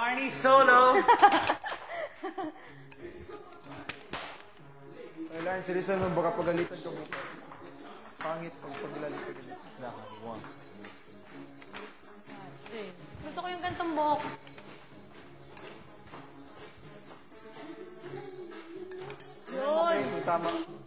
Arnie Solo. Kailangan seryoso mo, baka pagalitan ka mo. Pangit pag paglalitan ka. Exactly. One. Gusto ko yung gantong buhok. Okay, so tama.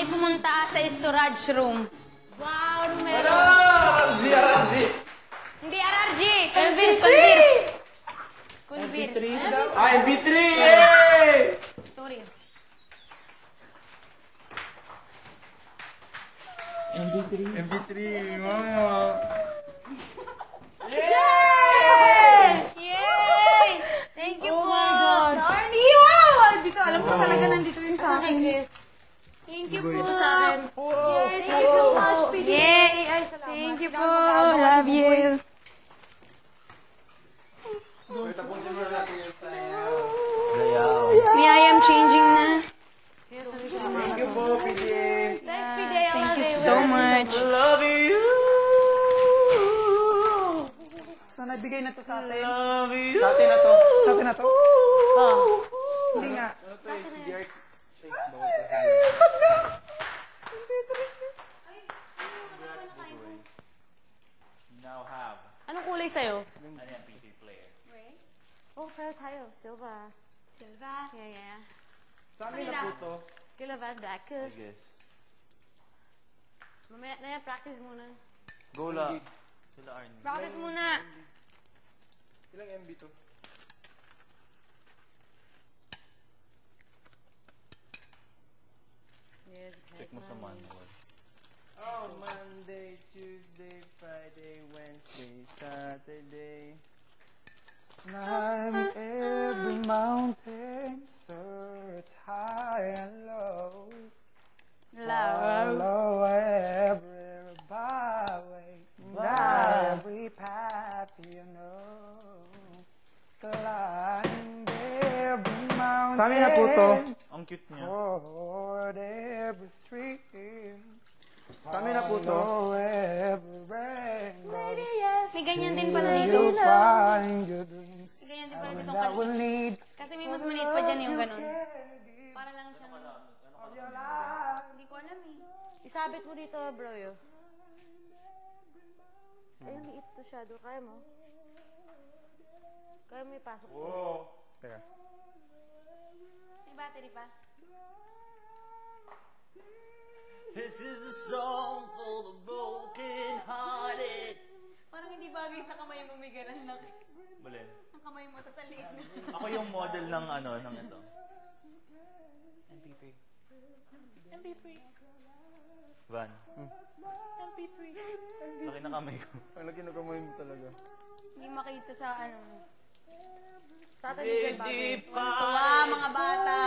Ay pumunta sa storage room. Wow, ano meron? Ramzi, Ramzi! Hindi RRG! Convince, convince! Convince. Ah, MP3! Yay! Stories. MP3, mama. Yay! Thank you Oh po! my God. Darnie! Wow! Dito, alam ko talaga nandito yung sa akin. Thank you po! Sa akin. Yay, thank you so much, PJ. Yay! Ay, salamat. Thank you po! Love you! Tapusin mo na natin yung sayaw. Sayaw. Me, I am changing na. Thank you po, PJ. Thanks, PJ. Thank you you. so much. Love you. Sana bigay na to sa atin. Love you. Sa atin na to. Sa atin na to. Oh. Hindi nga. Ano to eh, si Derek. Shake bawal to. Now have Kulay sa'yo? an MP3 player. Oh, pala tayo. Silva. Silva. Yeah, yeah. Sa amin na po to. Kila Van Black. I guess. Mamaya na yan, practice muna. Go la. Sila Arnie. Practice muna. Ilang MB to? Yes, Check mo sa manual. Monday, Tuesday, Friday, Wednesday, Saturday. Climb every mountain, search high and low. Follow every byway, every path you know. Climb every mountain. Sa na po to. Ang cute niya. Ford every stream. Kami na po to. May ganyan din pala dito. you find your dreams. May ganyan din pala dito. need Kasi may mas maliit pa dyan yung ganun. Para lang siyang... Hindi ko alam eh. Isabit mo dito, bro, yo. Ayun, liit to shadow. Kaya mo? Kaya mo ipasok. Teka. May battery pa. This is the song for the broken hearted. Parang hindi bagay sa kamay mo, may ganun lang. Balin. Ang kamay mo, tapos ang liit na. Ako yung model ng ano, ng ito. MP3. MP3. Van. MP3. Laki na kamay ko. Ang laki na kamay mo talaga. Hindi makita sa ano. Sa atin yung. Hindi pa. Tuwa, mga bata.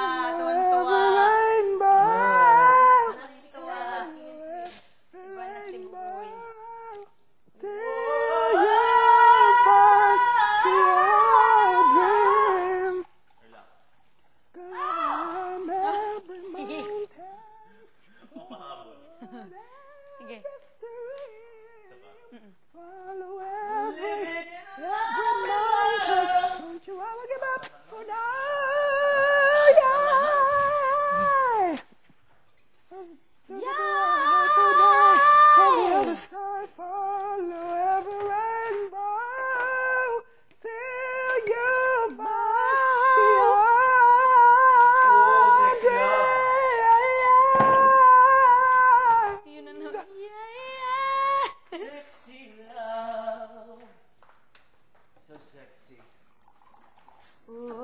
Sige. Follow every, every mountain. Don't you ever give up or die. Ooh.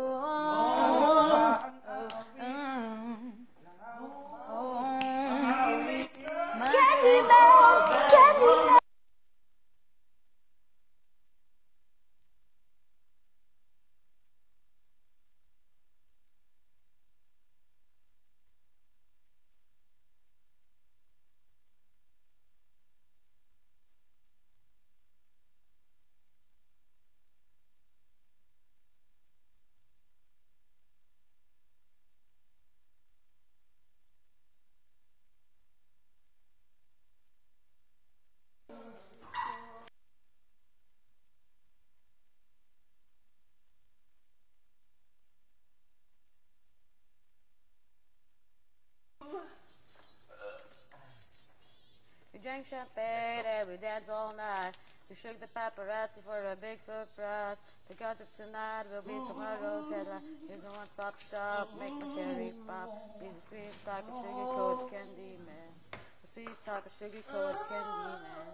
We drank champagne and we danced all night. We shook the paparazzi for a big surprise. Because of tonight will be tomorrow's headline. Here's a one-stop shop, make my cherry pop. He's a sweet talk of sugar coated candy man. A sweet talk of sugar coated candy man.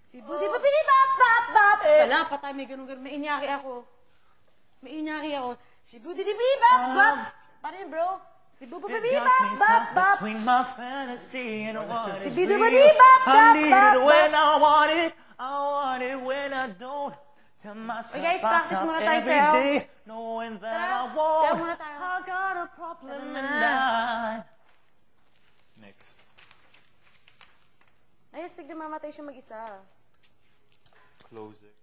Si Budi Budi Bap Bap Bap. Wala pa tayo, may ganun ganun. May inyaki ako. May inyaki ako. Si Budi Budi Bap Bap. Paano yun, bro? Si Budi It's Budi got Bap me Bap stuck Bap. between my fantasy and what is real. I bap need bap it when I want it. I want it when I don't. Tell myself Hey, guys, I practice stop muna tayo, every sayaw. day, knowing that Tara, I won't. muna tayo. I got a problem Tara and. I. Next. Ay, astig na mamatay siya mag-isa. Close it.